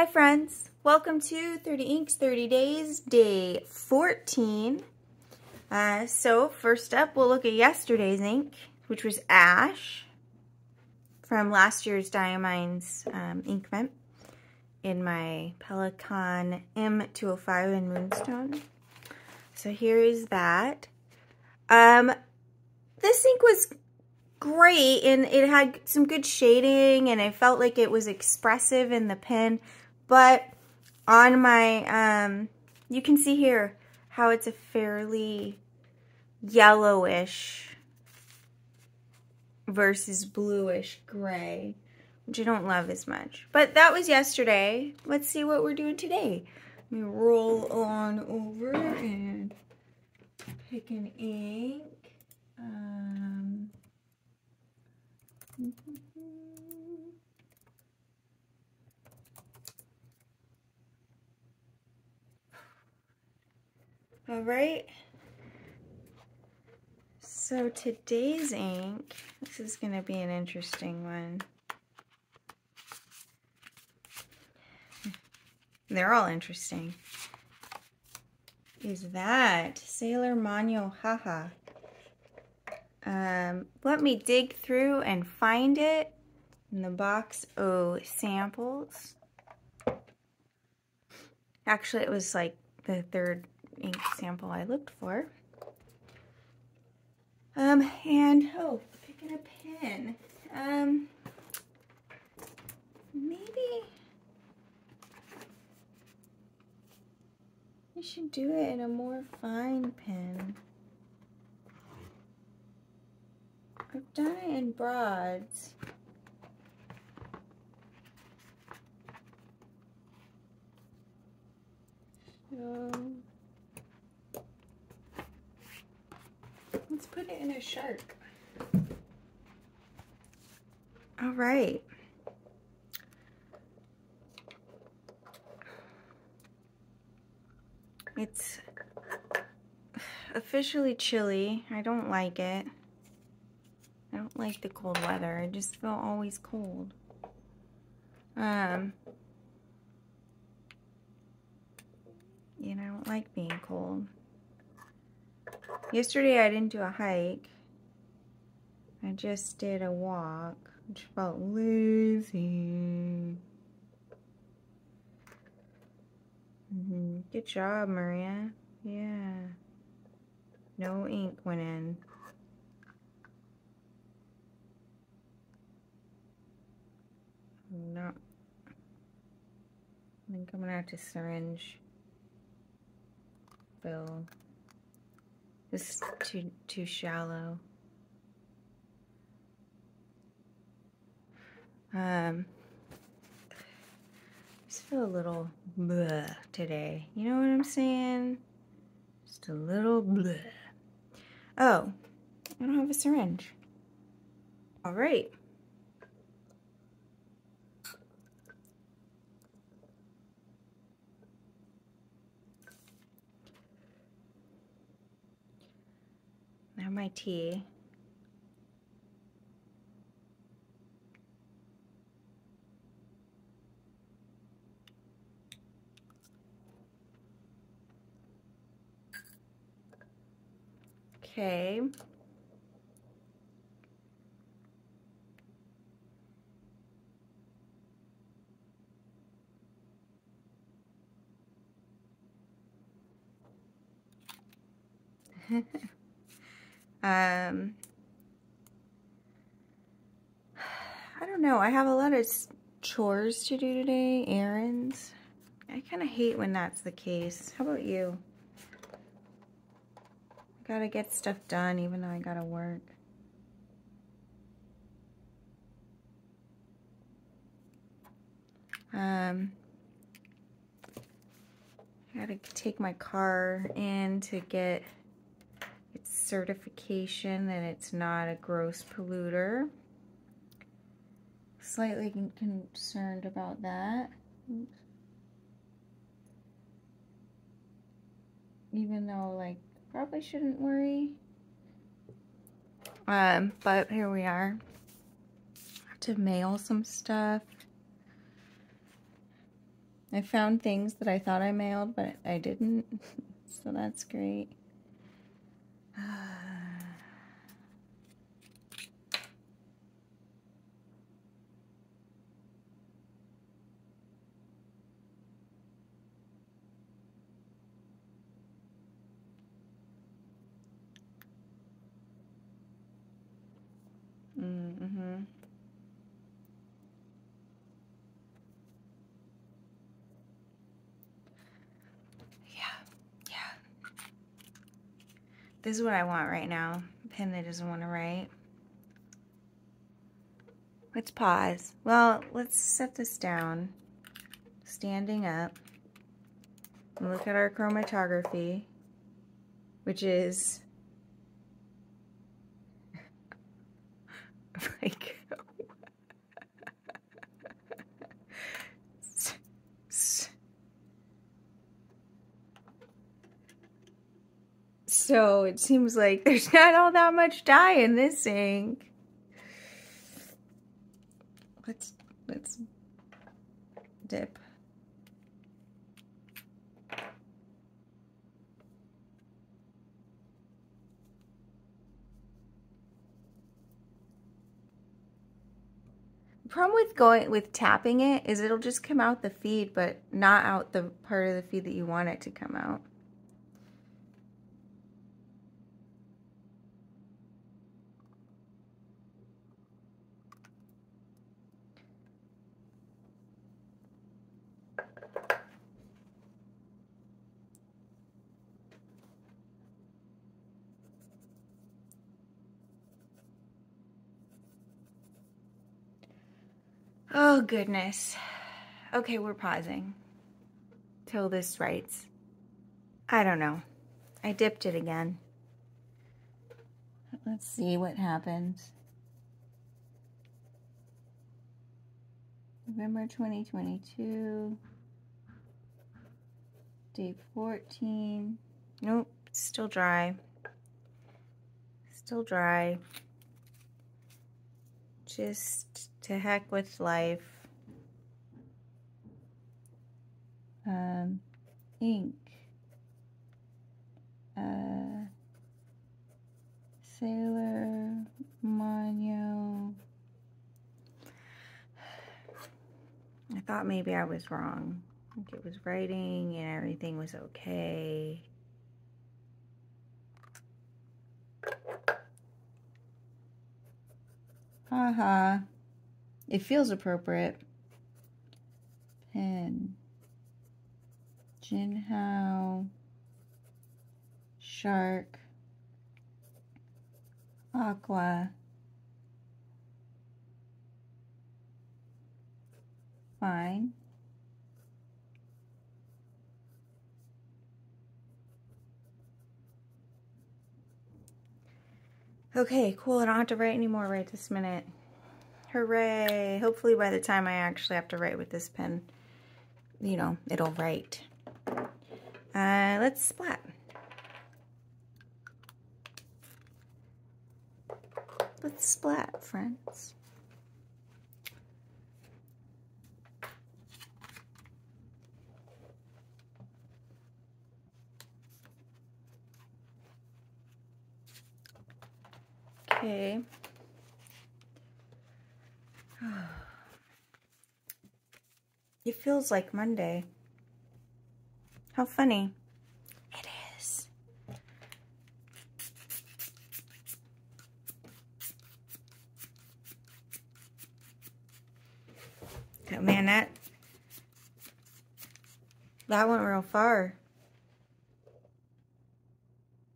Hi friends, welcome to 30 Inks 30 Days, day 14. Uh, so first up, we'll look at yesterday's ink, which was Ash from last year's Diamine's um, Inkvent in my Pelikan M205 in Moonstone. So here is that. Um, this ink was great and it had some good shading and I felt like it was expressive in the pen. But on my, um, you can see here how it's a fairly yellowish versus bluish gray, which I don't love as much. But that was yesterday. Let's see what we're doing today. Let me roll on over and pick an ink. Um, All right. So today's ink, this is going to be an interesting one. They're all interesting. Is that Sailor Manyo Haha. Um, let me dig through and find it in the box oh samples. Actually, it was like the third ink sample I looked for. Um, and, oh, picking a pen. Um, maybe I should do it in a more fine pen. I've done it in broads. So let's put it in a shark. All right. It's officially chilly. I don't like it. I don't like the cold weather. I just feel always cold. Um, you know, I don't like being cold. Yesterday I didn't do a hike. I just did a walk, which felt lazy. Mm -hmm. Good job, Maria. Yeah. No ink went in. No. I think I'm gonna have to syringe fill. This is too too shallow. Um I just feel a little bleh today. You know what I'm saying? Just a little bleh. Oh, I don't have a syringe. All right. My tea. Okay. Um, I don't know. I have a lot of chores to do today, errands. I kind of hate when that's the case. How about you? I gotta get stuff done even though I gotta work. Um, I gotta take my car in to get certification that it's not a gross polluter. Slightly concerned about that. Even though, like, probably shouldn't worry. Um, but here we are. Have to mail some stuff. I found things that I thought I mailed, but I didn't. so that's great. Mm-hmm. This is what I want right now. Pen that doesn't want to write. Let's pause. Well, let's set this down. Standing up. And Look at our chromatography, which is like so it seems like there's not all that much dye in this ink let's let's dip problem with going with tapping it is it'll just come out the feed but not out the part of the feed that you want it to come out. Oh, goodness. Okay, we're pausing. Till this writes. I don't know. I dipped it again. Let's see what happens. November 2022. Day 14. Nope, still dry. Still dry. Just to heck with life. Um, ink. Uh, Sailor Manyo. I thought maybe I was wrong. Think it was writing and everything was okay. Haha. It feels appropriate. Pen. Jinhao. Shark. Aqua. Fine. Okay, cool. I don't have to write anymore right this minute. Hooray. Hopefully by the time I actually have to write with this pen, you know, it'll write. Uh, let's splat. Let's splat, friends. Okay. It feels like Monday. How funny. It is. Oh man, that that went real far.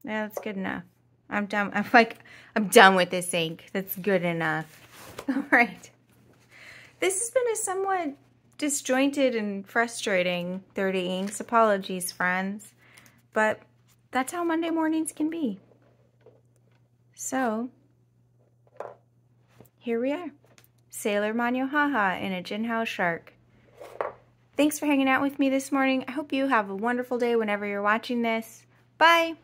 Yeah, that's good enough. I'm done. I'm like, I'm done with this ink. That's good enough. All right. This has been a somewhat disjointed and frustrating 30 inks. Apologies, friends. But that's how Monday mornings can be. So, here we are. Sailor Manyo Haha in a Jinhao Shark. Thanks for hanging out with me this morning. I hope you have a wonderful day whenever you're watching this. Bye!